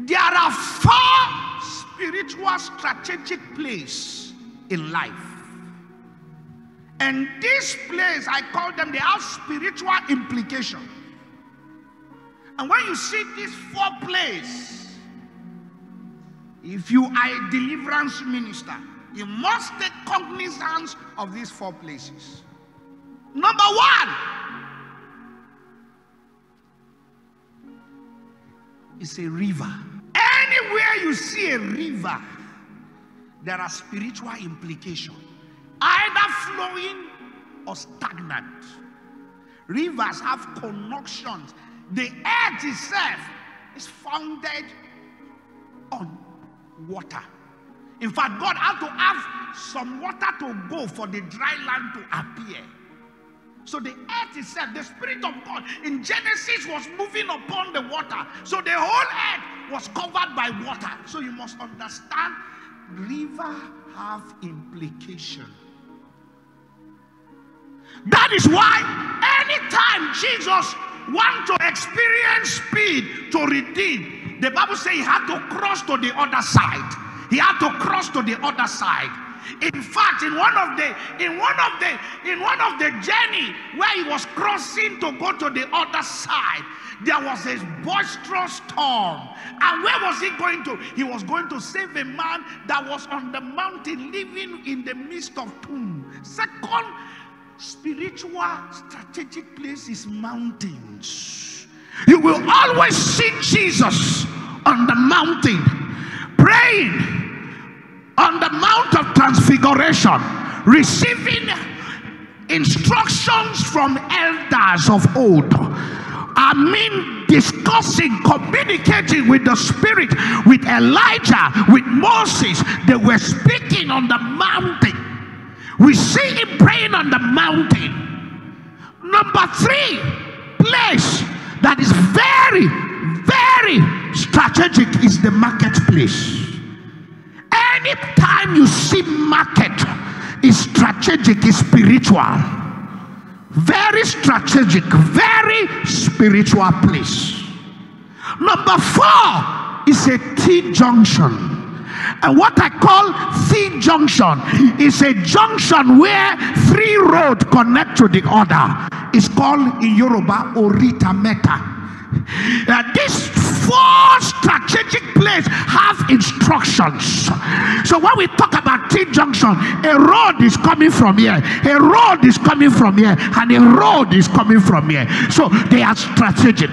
There are four spiritual strategic plays in life. And these plays, I call them, they have spiritual implication. And when you see these four plays, if you are a deliverance minister, you must take cognizance of these four places. Number one is a river. Anywhere you see a river, there are spiritual implications, either flowing or stagnant. Rivers have connections. The earth itself is founded on water. In fact, God had to have some water to go for the dry land to appear. So the earth itself, the Spirit of God in Genesis was moving upon the water. So the whole earth was covered by water. So you must understand river have implication. That is why anytime Jesus want to experience speed to redeem, the Bible says he had to cross to the other side. He had to cross to the other side. In fact, in one of the in one of the in one of the journey where he was crossing to go to the other side, there was a boisterous storm. And where was he going to? He was going to save a man that was on the mountain living in the midst of tomb. Second spiritual strategic place is mountains. You will always see Jesus on the mountain praying on the Mount of Transfiguration, receiving instructions from elders of old. I mean, discussing, communicating with the Spirit, with Elijah, with Moses. They were speaking on the mountain. We see him praying on the mountain. Number three, place that is very, very strategic is the marketplace. Anytime you see market is strategic, is spiritual. Very strategic, very spiritual place. Number four is a T junction. And what I call T junction is a junction where three roads connect to the other. It's called in Yoruba Orita Meta. Uh, these four strategic places have instructions. So when we talk about T junction, a road is coming from here, a road is coming from here, and a road is coming from here. So they are strategic.